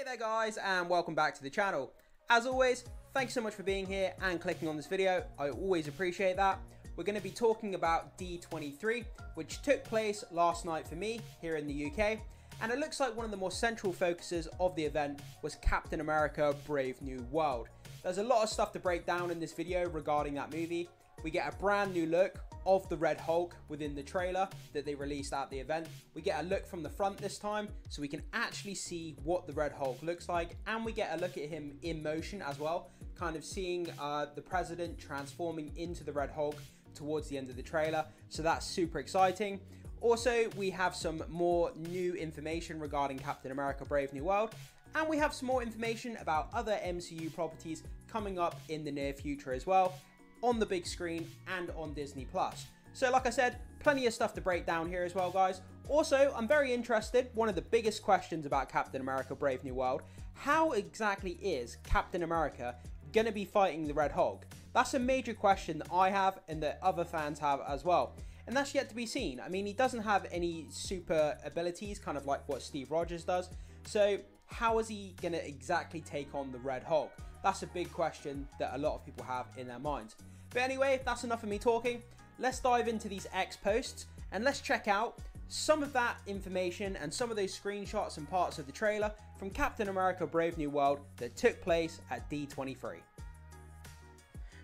Hey there guys and welcome back to the channel. As always, thank you so much for being here and clicking on this video. I always appreciate that. We're going to be talking about D23, which took place last night for me here in the UK. And it looks like one of the more central focuses of the event was Captain America Brave New World. There's a lot of stuff to break down in this video regarding that movie. We get a brand new look of the Red Hulk within the trailer that they released at the event. We get a look from the front this time so we can actually see what the Red Hulk looks like and we get a look at him in motion as well, kind of seeing uh, the president transforming into the Red Hulk towards the end of the trailer. So that's super exciting. Also, we have some more new information regarding Captain America Brave New World and we have some more information about other MCU properties coming up in the near future as well on the big screen and on Disney Plus. So like I said, plenty of stuff to break down here as well, guys. Also, I'm very interested, one of the biggest questions about Captain America Brave New World, how exactly is Captain America going to be fighting the Red Hulk? That's a major question that I have and that other fans have as well. And that's yet to be seen. I mean, he doesn't have any super abilities, kind of like what Steve Rogers does. So how is he going to exactly take on the Red Hulk? That's a big question that a lot of people have in their minds. But anyway, that's enough of me talking. Let's dive into these X posts and let's check out some of that information and some of those screenshots and parts of the trailer from Captain America Brave New World that took place at D23.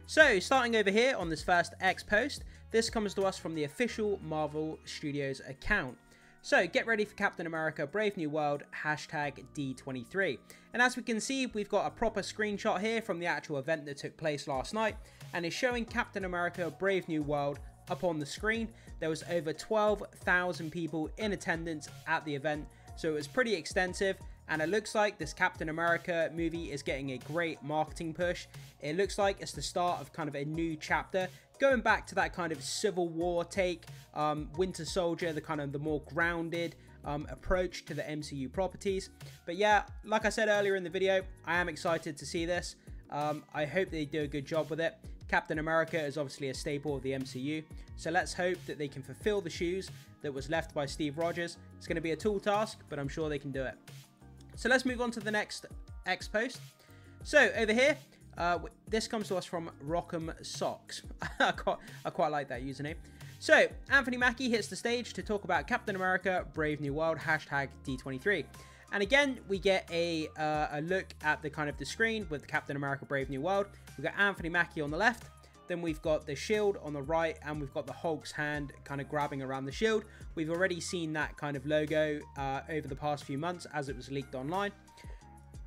So, starting over here on this first X post, this comes to us from the official Marvel Studios account. So get ready for Captain America Brave New World hashtag D23. And as we can see, we've got a proper screenshot here from the actual event that took place last night and is showing Captain America Brave New World up on the screen. There was over 12,000 people in attendance at the event, so it was pretty extensive and it looks like this Captain America movie is getting a great marketing push. It looks like it's the start of kind of a new chapter, going back to that kind of Civil War take, um, Winter Soldier, the kind of the more grounded um, approach to the MCU properties. But yeah, like I said earlier in the video, I am excited to see this. Um, I hope they do a good job with it. Captain America is obviously a staple of the MCU, so let's hope that they can fulfill the shoes that was left by Steve Rogers. It's going to be a tall task, but I'm sure they can do it. So let's move on to the next X post. So over here, uh, this comes to us from Rockham Socks. I, quite, I quite like that username. So Anthony Mackie hits the stage to talk about Captain America Brave New World hashtag D23. And again, we get a, uh, a look at the kind of the screen with Captain America Brave New World. We've got Anthony Mackie on the left, then we've got the shield on the right, and we've got the Hulk's hand kind of grabbing around the shield. We've already seen that kind of logo uh, over the past few months as it was leaked online.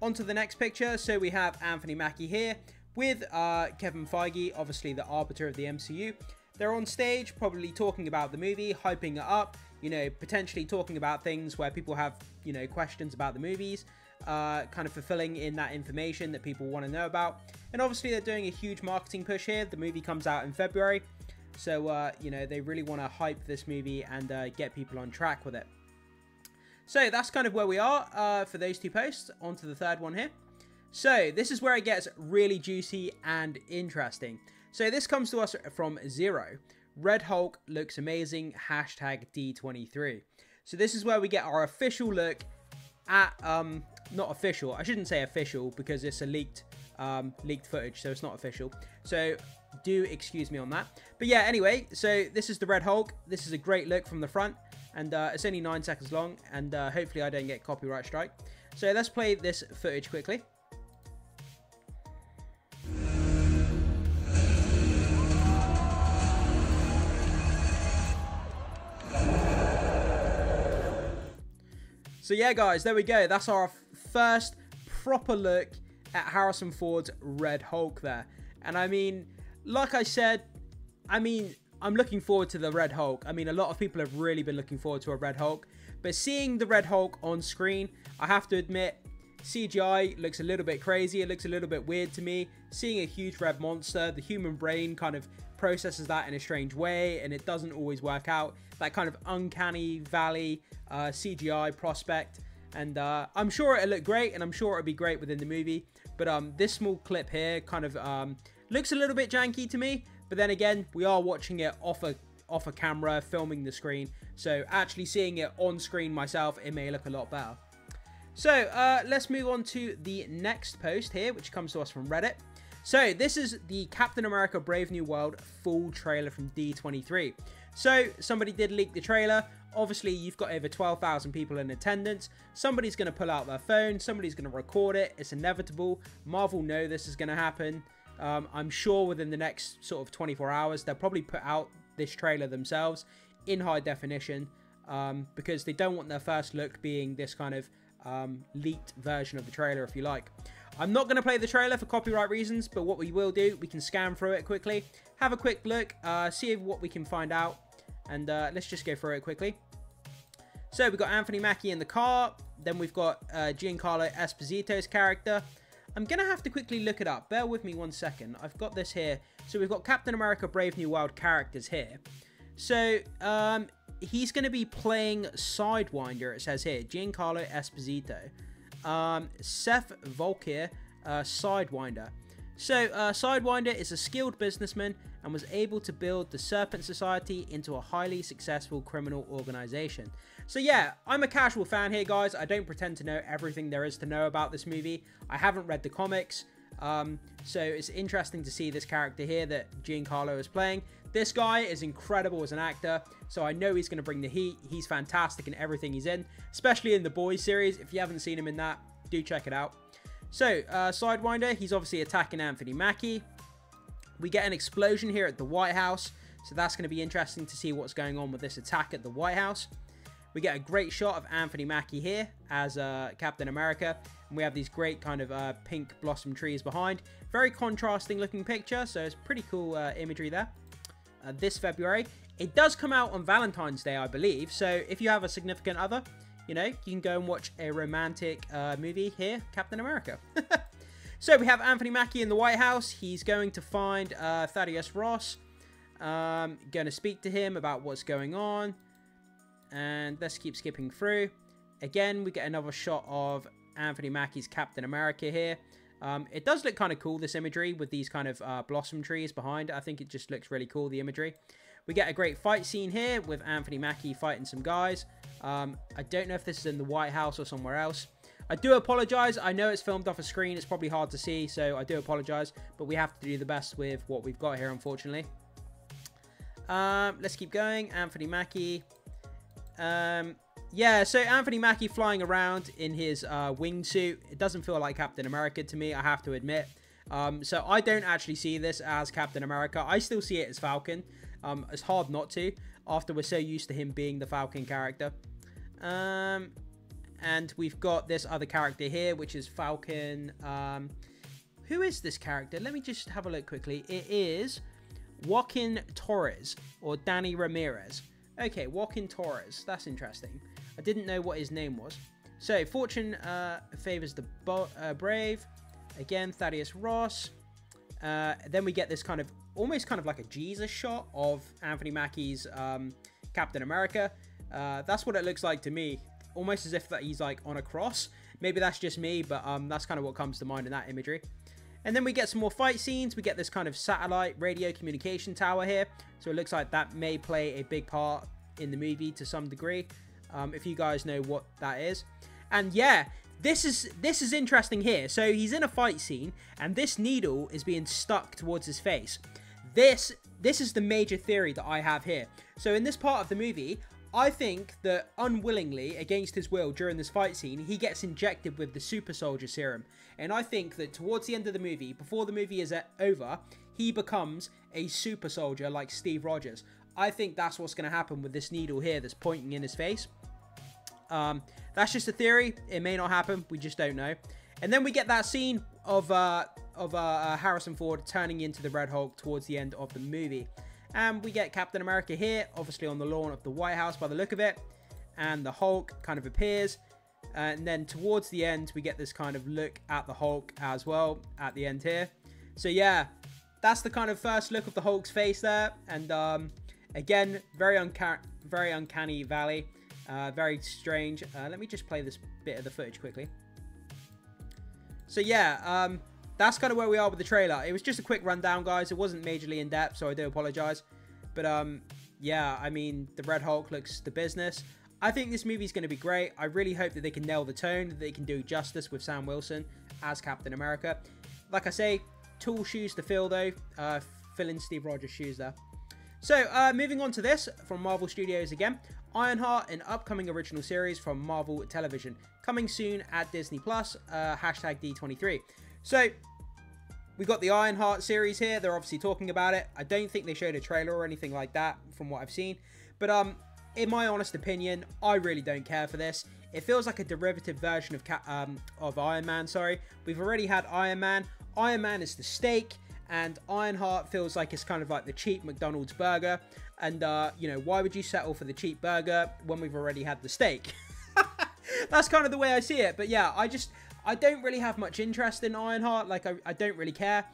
On to the next picture. So we have Anthony Mackie here with uh, Kevin Feige, obviously the arbiter of the MCU. They're on stage, probably talking about the movie, hyping it up, you know, potentially talking about things where people have, you know, questions about the movies uh, kind of fulfilling in that information that people want to know about. And obviously, they're doing a huge marketing push here. The movie comes out in February. So, uh, you know, they really want to hype this movie and uh, get people on track with it. So, that's kind of where we are uh, for those two posts. On to the third one here. So, this is where it gets really juicy and interesting. So, this comes to us from Zero. Red Hulk looks amazing, hashtag D23. So, this is where we get our official look at um, not official. I shouldn't say official because it's a leaked um, leaked footage, so it's not official. So do excuse me on that. But yeah, anyway, so this is the Red Hulk. This is a great look from the front, and uh, it's only nine seconds long, and uh, hopefully I don't get copyright strike. So let's play this footage quickly. So yeah, guys, there we go. That's our first proper look at Harrison Ford's Red Hulk there. And I mean, like I said, I mean, I'm looking forward to the Red Hulk. I mean, a lot of people have really been looking forward to a Red Hulk. But seeing the Red Hulk on screen, I have to admit, CGI looks a little bit crazy. It looks a little bit weird to me. Seeing a huge red monster, the human brain kind of processes that in a strange way and it doesn't always work out. That kind of uncanny valley uh, CGI prospect and uh, I'm sure it'll look great, and I'm sure it'll be great within the movie. But um, this small clip here kind of um, looks a little bit janky to me. But then again, we are watching it off a off a camera, filming the screen. So actually seeing it on screen myself, it may look a lot better. So uh, let's move on to the next post here, which comes to us from Reddit. So this is the Captain America Brave New World full trailer from D23. So somebody did leak the trailer. Obviously, you've got over 12,000 people in attendance. Somebody's going to pull out their phone. Somebody's going to record it. It's inevitable. Marvel know this is going to happen. Um, I'm sure within the next sort of 24 hours, they'll probably put out this trailer themselves in high definition um, because they don't want their first look being this kind of um, leaked version of the trailer, if you like. I'm not going to play the trailer for copyright reasons, but what we will do, we can scan through it quickly, have a quick look, uh, see what we can find out, and uh, let's just go through it quickly. So we've got Anthony Mackie in the car, then we've got uh, Giancarlo Esposito's character. I'm going to have to quickly look it up. Bear with me one second. I've got this here. So we've got Captain America Brave New World characters here. So um, he's going to be playing Sidewinder, it says here. Giancarlo Esposito. Um, Seth Voelker, uh, Sidewinder. So, uh, Sidewinder is a skilled businessman and was able to build the Serpent Society into a highly successful criminal organization. So yeah, I'm a casual fan here, guys. I don't pretend to know everything there is to know about this movie. I haven't read the comics, um, so it's interesting to see this character here that Giancarlo is playing. This guy is incredible as an actor, so I know he's going to bring the heat. He's fantastic in everything he's in, especially in the Boys series. If you haven't seen him in that, do check it out. So, uh, Sidewinder, he's obviously attacking Anthony Mackie. We get an explosion here at the White House, so that's going to be interesting to see what's going on with this attack at the White House. We get a great shot of Anthony Mackie here as uh, Captain America. And we have these great kind of uh, pink blossom trees behind. Very contrasting looking picture, so it's pretty cool uh, imagery there. Uh, this February. It does come out on Valentine's Day, I believe. So if you have a significant other, you know, you can go and watch a romantic uh, movie here, Captain America. so we have Anthony Mackie in the White House. He's going to find uh, Thaddeus Ross. Um, going to speak to him about what's going on. And let's keep skipping through. Again, we get another shot of Anthony Mackie's Captain America here. Um, it does look kind of cool, this imagery, with these kind of uh, blossom trees behind. I think it just looks really cool, the imagery. We get a great fight scene here with Anthony Mackie fighting some guys. Um, I don't know if this is in the White House or somewhere else. I do apologize. I know it's filmed off a screen. It's probably hard to see, so I do apologize. But we have to do the best with what we've got here, unfortunately. Um, let's keep going. Anthony Mackie. Um, yeah, so Anthony Mackie flying around in his uh, wingsuit. It doesn't feel like Captain America to me, I have to admit. Um, so I don't actually see this as Captain America. I still see it as Falcon. Um, it's hard not to after we're so used to him being the Falcon character. Um, and we've got this other character here, which is Falcon. Um, who is this character? Let me just have a look quickly. It is Joaquin Torres or Danny Ramirez. Okay, Joaquin Torres. That's interesting. I didn't know what his name was. So, fortune uh, favors the uh, brave. Again, Thaddeus Ross. Uh, then we get this kind of, almost kind of like a Jesus shot of Anthony Mackie's um, Captain America. Uh, that's what it looks like to me. Almost as if that he's like on a cross. Maybe that's just me, but um, that's kind of what comes to mind in that imagery. And then we get some more fight scenes. We get this kind of satellite radio communication tower here. So it looks like that may play a big part in the movie to some degree um, if you guys know what that is. And yeah, this is this is interesting here. So he's in a fight scene, and this needle is being stuck towards his face. This this is the major theory that I have here. So in this part of the movie, I think that unwillingly, against his will, during this fight scene, he gets injected with the super soldier serum. And I think that towards the end of the movie, before the movie is over, he becomes a super soldier like Steve Rogers. I think that's what's going to happen with this needle here that's pointing in his face. Um, that's just a theory. It may not happen. We just don't know. And then we get that scene of uh, of uh, uh, Harrison Ford turning into the Red Hulk towards the end of the movie. And we get Captain America here, obviously on the lawn of the White House by the look of it. And the Hulk kind of appears. And then towards the end, we get this kind of look at the Hulk as well at the end here. So yeah, that's the kind of first look of the Hulk's face there. And um, again, very, unca very uncanny valley. Uh, very strange. Uh, let me just play this bit of the footage quickly. So yeah, um, that's kind of where we are with the trailer. It was just a quick rundown, guys. It wasn't majorly in depth, so I do apologize. But um, yeah, I mean, the Red Hulk looks the business. I think this movie is going to be great. I really hope that they can nail the tone, that they can do justice with Sam Wilson as Captain America. Like I say, tall shoes to fill though. Uh, fill in Steve Rogers' shoes there. So, uh, moving on to this from Marvel Studios again. Ironheart, an upcoming original series from Marvel Television, coming soon at Disney Plus. Uh, hashtag D23. So, we got the Ironheart series here. They're obviously talking about it. I don't think they showed a trailer or anything like that from what I've seen. But um, in my honest opinion, I really don't care for this. It feels like a derivative version of um, of Iron Man. Sorry, we've already had Iron Man. Iron Man is the steak, and Ironheart feels like it's kind of like the cheap McDonald's burger. And uh, you know, why would you settle for the cheap burger when we've already had the steak? That's kind of the way I see it. But yeah, I just I don't really have much interest in Ironheart. Like I, I don't really care.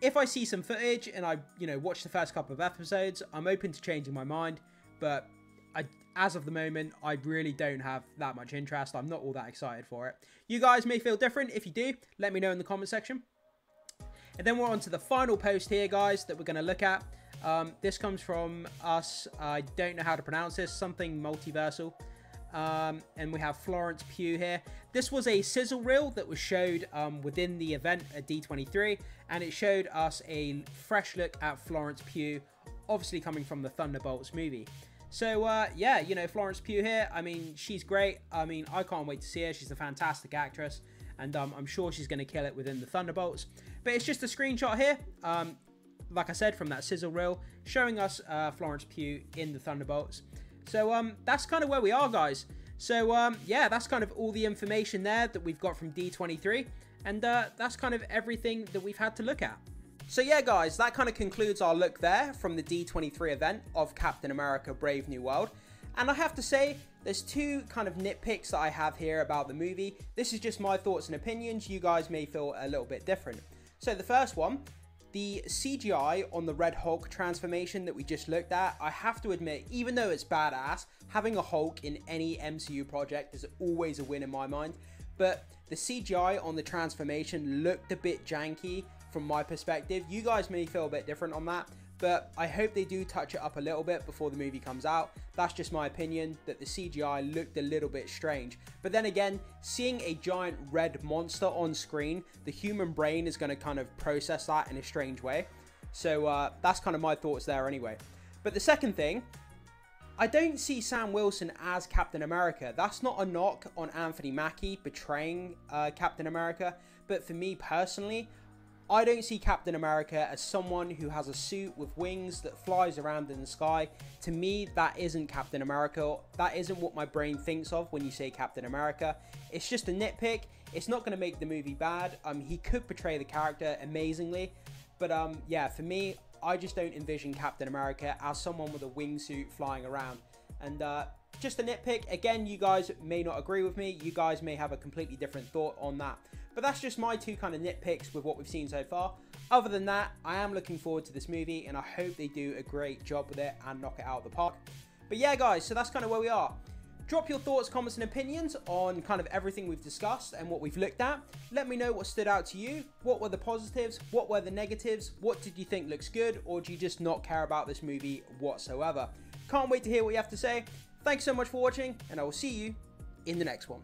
If I see some footage and I, you know, watch the first couple of episodes, I'm open to changing my mind. But I, as of the moment, I really don't have that much interest. I'm not all that excited for it. You guys may feel different. If you do, let me know in the comment section. And then we're on to the final post here, guys, that we're going to look at. Um, this comes from us. I don't know how to pronounce this. Something multiversal. Um, and we have Florence Pugh here. This was a sizzle reel that was showed um, within the event at D23, and it showed us a fresh look at Florence Pugh, obviously coming from the Thunderbolts movie. So, uh, yeah, you know, Florence Pugh here, I mean, she's great. I mean, I can't wait to see her. She's a fantastic actress, and um, I'm sure she's going to kill it within the Thunderbolts. But it's just a screenshot here, um, like I said, from that sizzle reel, showing us uh, Florence Pugh in the Thunderbolts. So, um, that's kind of where we are, guys. So, um, yeah, that's kind of all the information there that we've got from D23, and uh, that's kind of everything that we've had to look at. So yeah guys, that kind of concludes our look there from the D23 event of Captain America Brave New World. And I have to say, there's two kind of nitpicks that I have here about the movie. This is just my thoughts and opinions, you guys may feel a little bit different. So the first one, the CGI on the Red Hulk transformation that we just looked at, I have to admit, even though it's badass, having a Hulk in any MCU project is always a win in my mind. But the CGI on the transformation looked a bit janky from my perspective. You guys may feel a bit different on that, but I hope they do touch it up a little bit before the movie comes out. That's just my opinion, that the CGI looked a little bit strange. But then again, seeing a giant red monster on screen, the human brain is going to kind of process that in a strange way. So uh, that's kind of my thoughts there anyway. But the second thing, I don't see Sam Wilson as Captain America. That's not a knock on Anthony Mackie betraying uh, Captain America, but for me personally, I don't see Captain America as someone who has a suit with wings that flies around in the sky. To me, that isn't Captain America. That isn't what my brain thinks of when you say Captain America. It's just a nitpick. It's not going to make the movie bad. Um, he could portray the character amazingly. But um, yeah, for me, I just don't envision Captain America as someone with a wingsuit flying around. And uh, just a nitpick. Again, you guys may not agree with me. You guys may have a completely different thought on that. But that's just my two kind of nitpicks with what we've seen so far. Other than that, I am looking forward to this movie and I hope they do a great job with it and knock it out of the park. But yeah, guys, so that's kind of where we are. Drop your thoughts, comments, and opinions on kind of everything we've discussed and what we've looked at. Let me know what stood out to you. What were the positives? What were the negatives? What did you think looks good? Or do you just not care about this movie whatsoever? Can't wait to hear what you have to say. Thanks so much for watching, and I will see you in the next one.